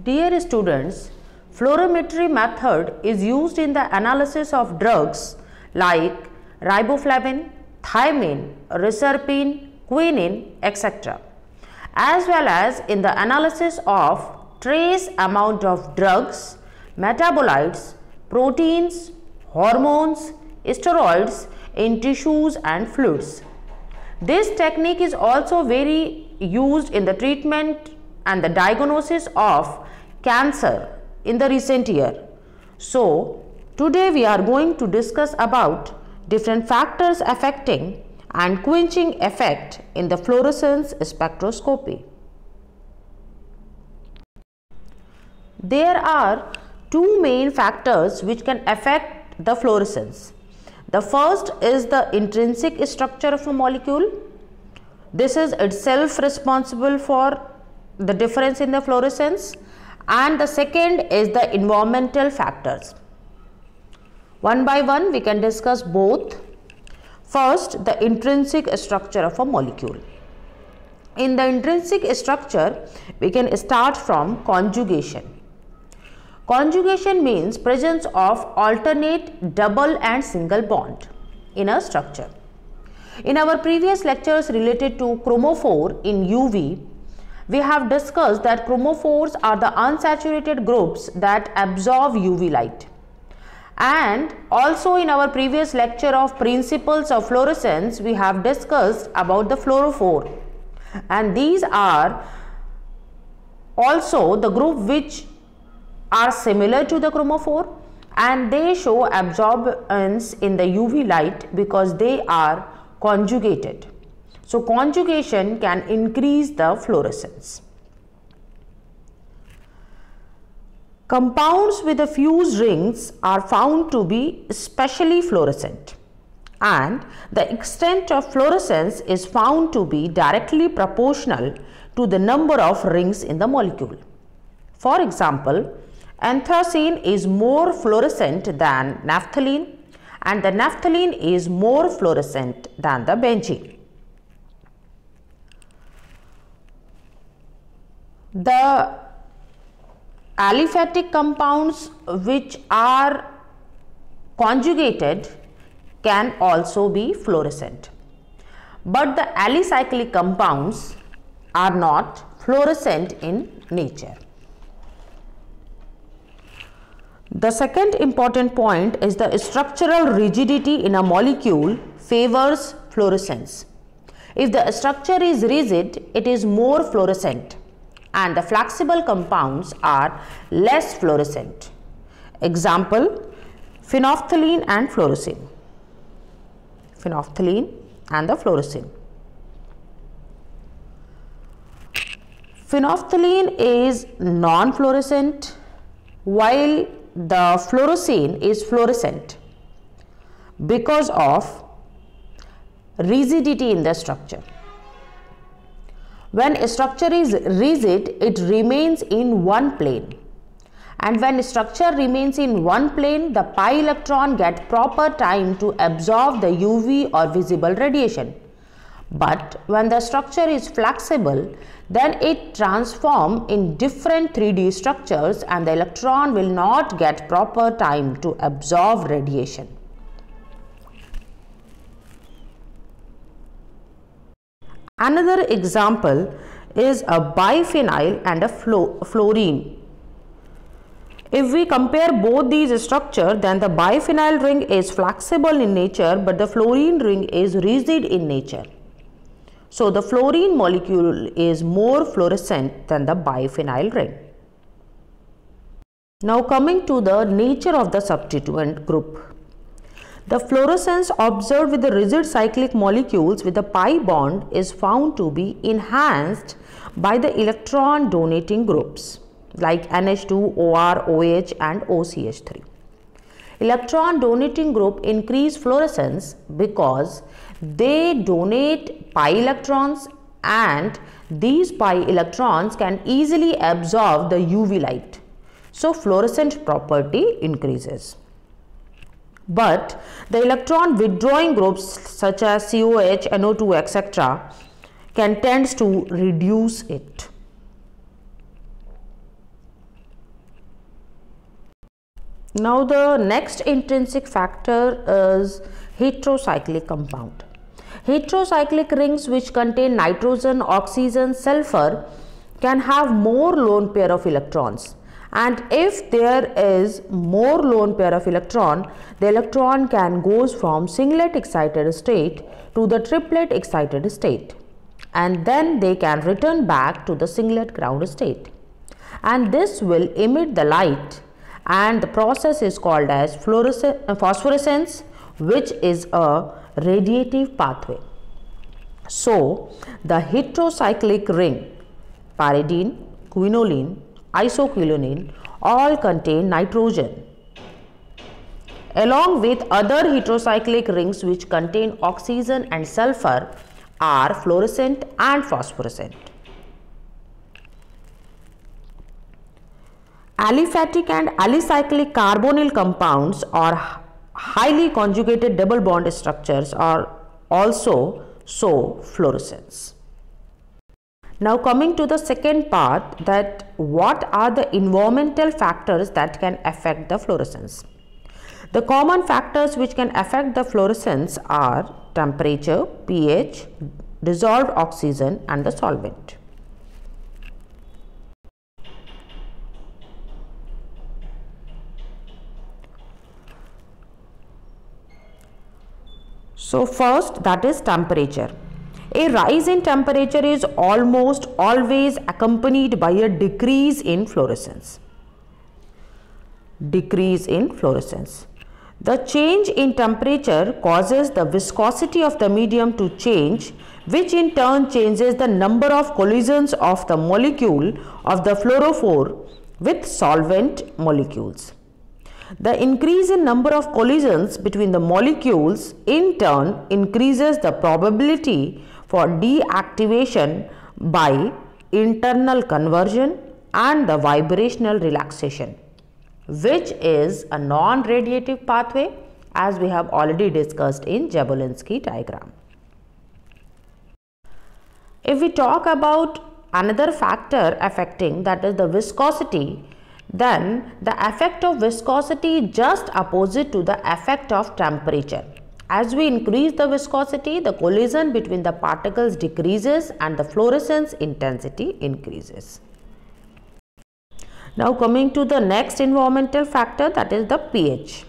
Dear students, fluorometry method is used in the analysis of drugs like riboflavin, thiamine, reserpine, quinine, etc. as well as in the analysis of trace amount of drugs, metabolites, proteins, hormones, steroids in tissues and fluids. This technique is also very used in the treatment and the diagnosis of cancer in the recent year. So, today we are going to discuss about different factors affecting and quenching effect in the fluorescence spectroscopy. There are two main factors which can affect the fluorescence. The first is the intrinsic structure of a molecule. This is itself responsible for the difference in the fluorescence and the second is the environmental factors. One by one we can discuss both. First the intrinsic structure of a molecule. In the intrinsic structure we can start from conjugation. Conjugation means presence of alternate double and single bond in a structure. In our previous lectures related to chromophore in UV, we have discussed that chromophores are the unsaturated groups that absorb UV light. And also in our previous lecture of principles of fluorescence, we have discussed about the fluorophore. And these are also the group which are similar to the chromophore and they show absorbance in the UV light because they are conjugated. So, conjugation can increase the fluorescence. Compounds with a fused rings are found to be especially fluorescent and the extent of fluorescence is found to be directly proportional to the number of rings in the molecule. For example, Anthracene is more fluorescent than naphthalene and the naphthalene is more fluorescent than the benzene. The aliphatic compounds which are conjugated can also be fluorescent. But the alicyclic compounds are not fluorescent in nature. The second important point is the structural rigidity in a molecule favors fluorescence. If the structure is rigid, it is more fluorescent and the flexible compounds are less fluorescent. Example, phenolphthalein and fluorescein. Phenolphthalein and the fluorescein. Phenolphthalein is non-fluorescent while the fluorescein is fluorescent because of rigidity in the structure. When a structure is rigid, it remains in one plane. And when structure remains in one plane, the pi electron get proper time to absorb the UV or visible radiation. But when the structure is flexible, then it transform in different 3D structures and the electron will not get proper time to absorb radiation. Another example is a biphenyl and a fluorene. If we compare both these structures, then the biphenyl ring is flexible in nature, but the fluorene ring is rigid in nature. So, the fluorene molecule is more fluorescent than the biphenyl ring. Now, coming to the nature of the substituent group. The fluorescence observed with the rigid cyclic molecules with the pi bond is found to be enhanced by the electron donating groups like NH2, OR, OH and OCH3. Electron donating group increase fluorescence because they donate pi electrons and these pi electrons can easily absorb the UV light. So, fluorescent property increases. But the electron withdrawing groups such as COH, NO2, etc. can tends to reduce it. Now the next intrinsic factor is heterocyclic compound. Heterocyclic rings which contain nitrogen, oxygen, sulfur can have more lone pair of electrons and if there is more lone pair of electron the electron can goes from singlet excited state to the triplet excited state. And then they can return back to the singlet ground state. And this will emit the light. And the process is called as uh, phosphorescence which is a radiative pathway. So, the heterocyclic ring pyridine, quinoline, isoquinoline all contain nitrogen along with other heterocyclic rings which contain oxygen and sulfur are fluorescent and phosphorescent. Aliphatic and alicyclic carbonyl compounds or highly conjugated double bond structures are also show fluorescence. Now coming to the second part that what are the environmental factors that can affect the fluorescence. The common factors which can affect the fluorescence are temperature, pH, dissolved oxygen and the solvent. So first that is temperature. A rise in temperature is almost always accompanied by a decrease in fluorescence. Decrease in fluorescence. The change in temperature causes the viscosity of the medium to change which in turn changes the number of collisions of the molecule of the fluorophore with solvent molecules. The increase in number of collisions between the molecules in turn increases the probability for deactivation by internal conversion and the vibrational relaxation which is a non-radiative pathway as we have already discussed in Jablonski diagram. If we talk about another factor affecting that is the viscosity then the effect of viscosity just opposite to the effect of temperature. As we increase the viscosity, the collision between the particles decreases and the fluorescence intensity increases. Now coming to the next environmental factor that is the pH.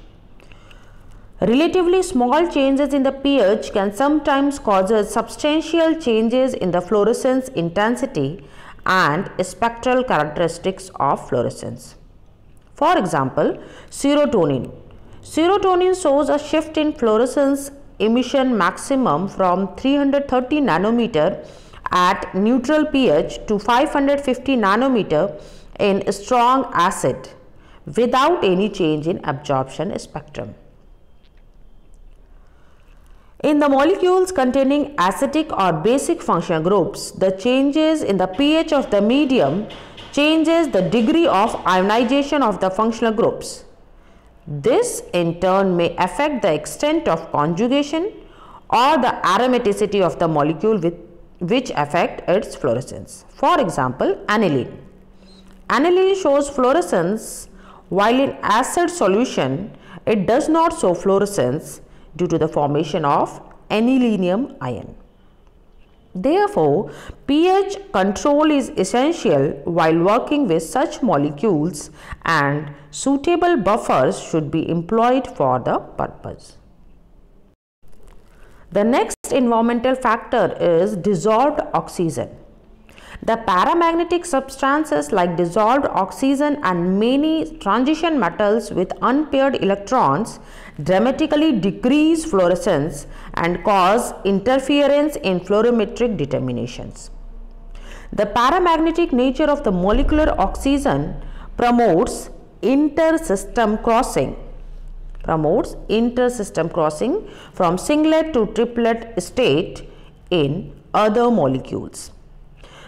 Relatively small changes in the pH can sometimes cause substantial changes in the fluorescence intensity and spectral characteristics of fluorescence. For example, serotonin. Serotonin shows a shift in fluorescence emission maximum from 330 nanometer at neutral pH to 550 nanometer in strong acid without any change in absorption spectrum. In the molecules containing acidic or basic functional groups, the changes in the pH of the medium changes the degree of ionization of the functional groups. This in turn may affect the extent of conjugation or the aromaticity of the molecule with which affect its fluorescence. For example, aniline. Aniline shows fluorescence while in acid solution it does not show fluorescence due to the formation of anilinium ion. Therefore, pH control is essential while working with such molecules and suitable buffers should be employed for the purpose. The next environmental factor is dissolved oxygen. The paramagnetic substances like dissolved oxygen and many transition metals with unpaired electrons dramatically decrease fluorescence and cause interference in fluorometric determinations. The paramagnetic nature of the molecular oxygen promotes inter-system crossing promotes inter-system crossing from singlet to triplet state in other molecules.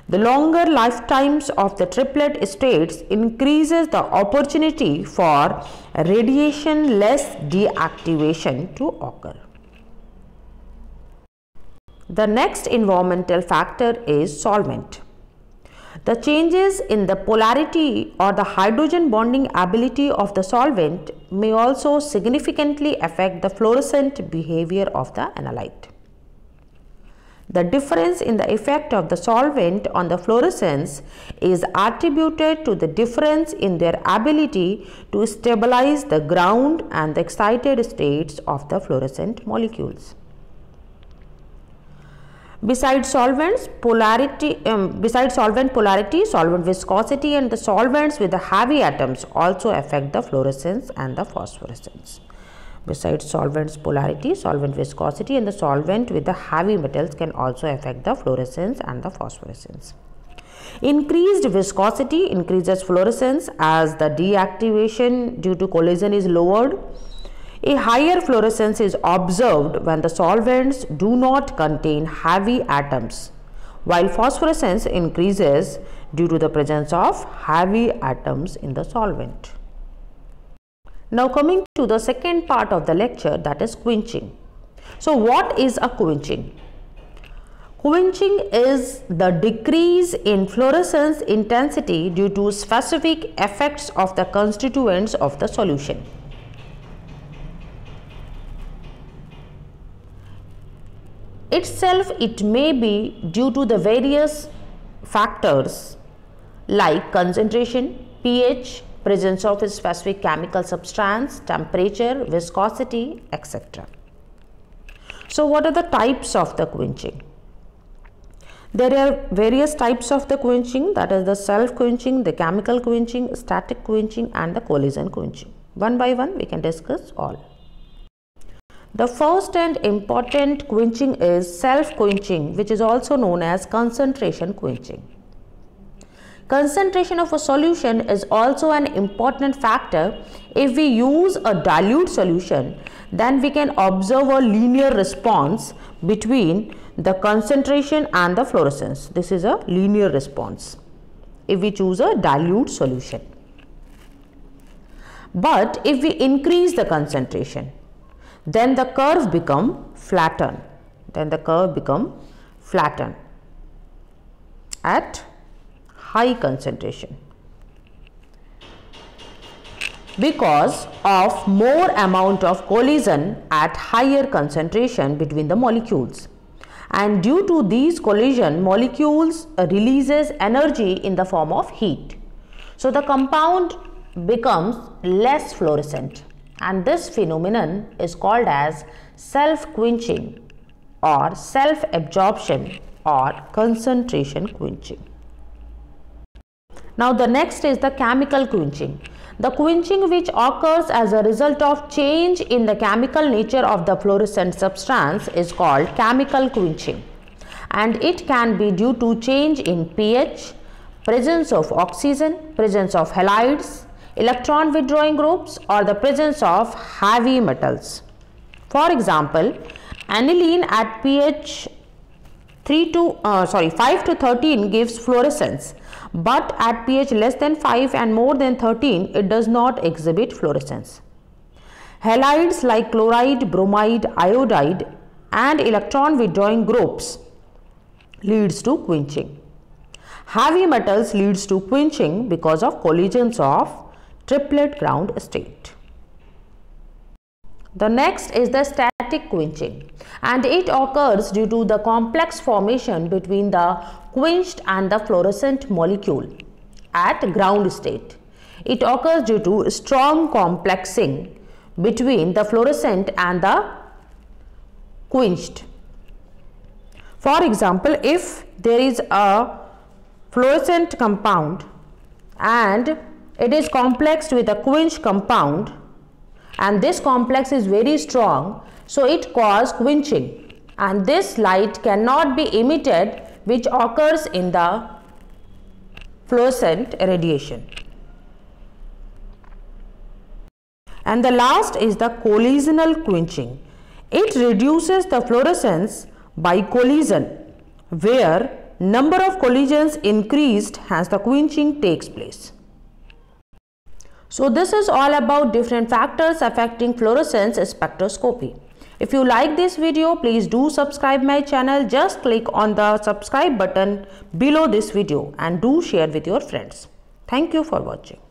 The longer lifetimes of the triplet states increases the opportunity for radiation-less deactivation to occur. The next environmental factor is solvent. The changes in the polarity or the hydrogen bonding ability of the solvent may also significantly affect the fluorescent behavior of the analyte. The difference in the effect of the solvent on the fluorescence is attributed to the difference in their ability to stabilize the ground and the excited states of the fluorescent molecules. Besides solvents, polarity, um, besides solvent polarity, solvent viscosity and the solvents with the heavy atoms also affect the fluorescence and the phosphorescence. Besides solvents polarity, solvent viscosity and the solvent with the heavy metals can also affect the fluorescence and the phosphorescence. Increased viscosity increases fluorescence as the deactivation due to collision is lowered. A higher fluorescence is observed when the solvents do not contain heavy atoms, while phosphorescence increases due to the presence of heavy atoms in the solvent. Now coming to the second part of the lecture that is quenching. So what is a quenching? Quenching is the decrease in fluorescence intensity due to specific effects of the constituents of the solution. Itself it may be due to the various factors like concentration, pH, presence of a specific chemical substance, temperature, viscosity, etc. So what are the types of the quenching? There are various types of the quenching that is the self quenching, the chemical quenching, static quenching and the collision quenching. One by one we can discuss all. The first and important quenching is self quenching which is also known as concentration quenching. Concentration of a solution is also an important factor. If we use a dilute solution, then we can observe a linear response between the concentration and the fluorescence. This is a linear response if we choose a dilute solution. But if we increase the concentration, then the curve become flattened. Then the curve become flatten at high concentration. Because of more amount of collision at higher concentration between the molecules. And due to these collision molecules releases energy in the form of heat. So the compound becomes less fluorescent. And this phenomenon is called as self quenching or self absorption or concentration quenching now the next is the chemical quenching. The quenching which occurs as a result of change in the chemical nature of the fluorescent substance is called chemical quenching and it can be due to change in pH, presence of oxygen, presence of halides, electron withdrawing groups or the presence of heavy metals. For example, aniline at pH 3 to uh, sorry 5 to 13 gives fluorescence but at pH less than 5 and more than 13 it does not exhibit fluorescence. Halides like chloride, bromide, iodide and electron withdrawing groups leads to quenching. Heavy metals leads to quenching because of collisions of triplet ground state. The next is the static quenching and it occurs due to the complex formation between the quenched and the fluorescent molecule at ground state. It occurs due to strong complexing between the fluorescent and the quenched. For example, if there is a fluorescent compound and it is complexed with a quenched compound and this complex is very strong so it causes quenching and this light cannot be emitted which occurs in the fluorescent radiation. And the last is the collisional quenching. It reduces the fluorescence by collision where number of collisions increased as the quenching takes place. So this is all about different factors affecting fluorescence spectroscopy. If you like this video, please do subscribe my channel. Just click on the subscribe button below this video and do share with your friends. Thank you for watching.